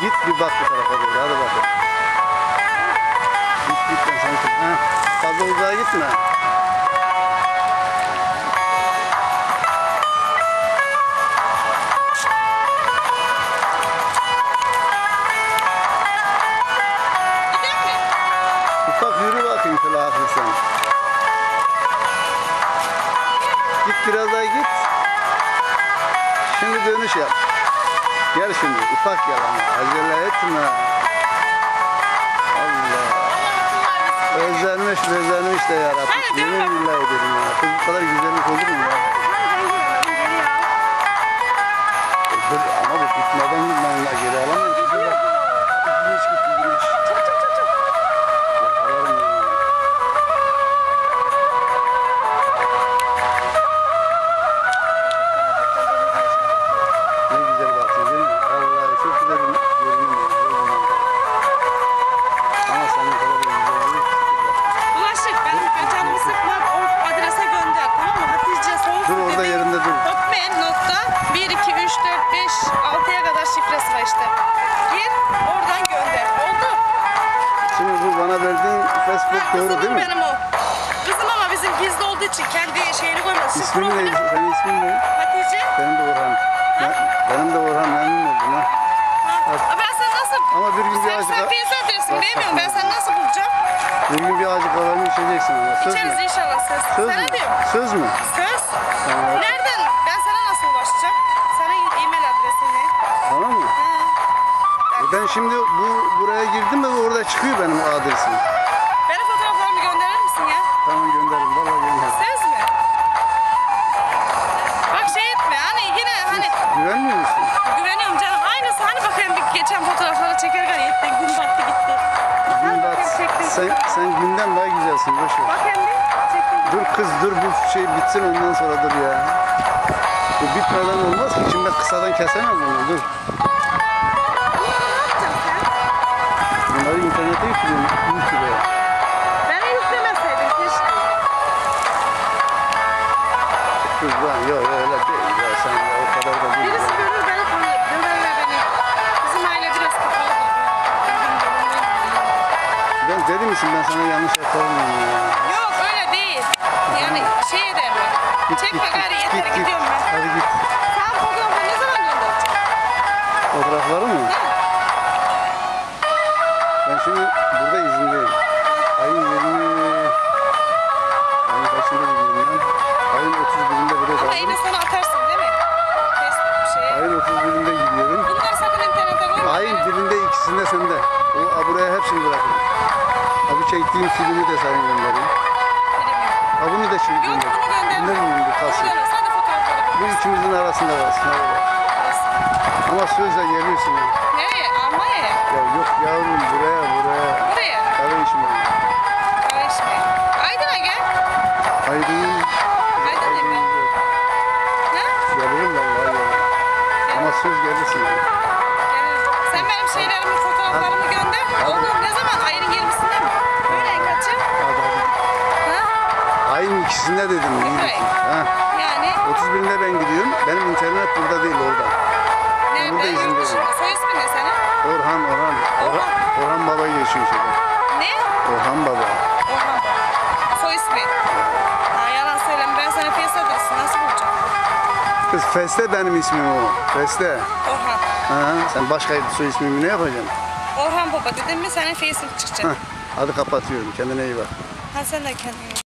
Git bir bak bu tarafa doğru. Hadi bakalım. Git git ben seni tut- Ha, Fazla uzağa gitme. Ufak yürü bakayım şöyle hafif sen. Git biraz daha git. Şimdi dönüş yap. Gel şimdi ufak gel ama acele etme. Allah. Özlenmiş özlenmiş de dön Yemin billahi ederim ya. Kız bu kadar güzellik olur mu ya? Dur ama bu bitmeden ben geri alamam. Güneş gitti güneş. Var işte. Gir oradan gönder. Oldu. Şimdi bu bana verdiğin Facebook Ha, doğru değil mi? benim o. Kızım ama bizim gizli olduğu için kendi şeyini koymaz. İsmin ne? Senin ismin ne? Hatice. Benim de Orhan. Ben- Benim de Orhan memnun oldum ha. Ha. Ben sen nasıl... Ama bir gün bir Sen, acı sen piyasa adresin bilmiyorum ben sen nasıl bulacağım? bir gün bir acı kahveni içeceksin söz İçeriz mü? inşallah söz. Söz Sana mü? diyorum. Söz mü? Söz. Tamam. Nereden? Ben şimdi bu buraya girdim ve orada çıkıyor benim adresim. Benim fotoğraflarımı gönderir misin ya? Tamam gönderin. Vallahi gönder. Söz mü? Bak şey etme hani yine hani Güvenmiyor musun? güveniyorum canım. Aynısı hani bakayım bir geçen fotoğrafları çekerken yetti. Gün battı gitti. Gün bat. Sen, sen günden daha güzelsin. Boş ver. Bakayım bir. Dur kız dur bu şey bitsin ondan sonra dur ya. Bu bitmeden olmaz ki. Şimdi ben kısadan kesemem bunu. Dur. Lan yok öyle değil ya sen ya o kadar da değil. Birisi görür beni tanır. Görürler beni. Bizim aile biraz kapalı. Ben deli misin ben sana yanlış yaparım ya. Yok öyle değil. Yani şey ederim. Çekme gari yeter gidiyorum ben. Hadi git. Sen fotoğrafı ne zaman göndereceksin? Fotoğrafları mı? Ben şimdi burada izindeyim. Ayın 20... hepsini bırakın. Ha bu çektiğim filmi de sana göndereyim. Ha bunu da şimdi gönder. mı Bunu kalsın? Bu ikimizin arasında kalsın. Ama sözle geliyorsun. ya. Nereye? Almanya'ya. Ya yok yavrum buraya buraya. Buraya. Kahve var. Kahve içmeye. Aydın'a gel. Aydın. Aydın'a gel. Ha? Gelirim vallahi gelirim. Ama söz gelirsin. Gelirim. Sen benim şeylerimi, fotoğraflarımı gönder. Oldu. 31'sinde dedim. Evet. Ha. Yani. 31'inde ben gidiyorum. Benim internet burada değil orada. Ne? Ben burada ben yurt. Soy ismi ne senin? Orhan, Orhan. Orhan, Orhan Baba geçiyor şurada. Ne? Orhan Baba. Orhan Baba. Soy ismi. Ha, yalan söyleme. Ben sana piyasa adresin. Nasıl bulacağım? Kız Feste benim ismim o. Feste. Orhan. Ha, sen başka soy ismimi ne yapacaksın? Orhan Baba dedim mi senin Facebook çıkacak. Hadi kapatıyorum. Kendine iyi bak. Ha sen de kendine iyi bak.